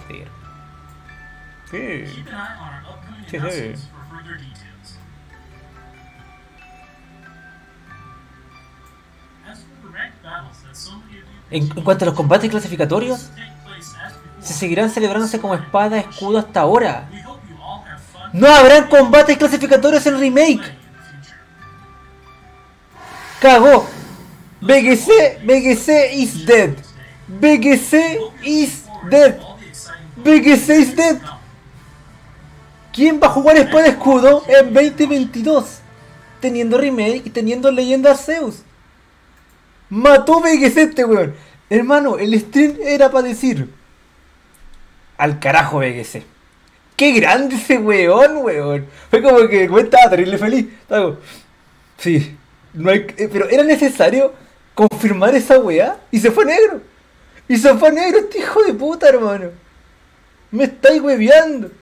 Joder. En, en cuanto a los combates clasificatorios, se seguirán celebrándose como espada escudo hasta ahora. No habrán combates clasificatorios en remake. Cagó. BGC, BGC is dead. BGC is dead. BGC is dead. ¿Quién va a jugar espada escudo en 2022? Teniendo remake y teniendo leyenda Zeus. Mató BGC este weón. Hermano, el stream era para decir. Al carajo BGC. Qué grande ese weón, weón. Fue como que el weón estaba terrible feliz. Como, Sí. No hay, eh, pero era necesario confirmar esa weá. Y se fue negro. Y se fue negro este hijo de puta, hermano. Me estáis hueveando.